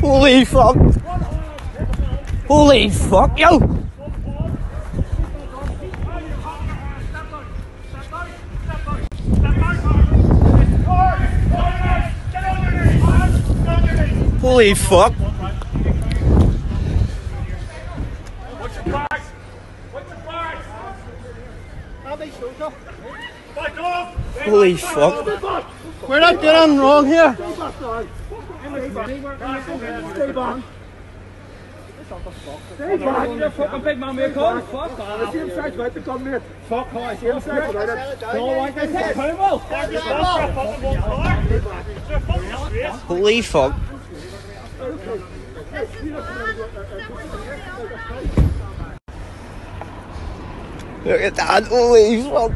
Holy fuck! Holy fuck, yo! Holy fuck! Holy fuck! We're not getting wrong here. fucking big man, we're called. Fuck off. Fuck off. No one can say Holy fuck! Look at that! Holy fuck!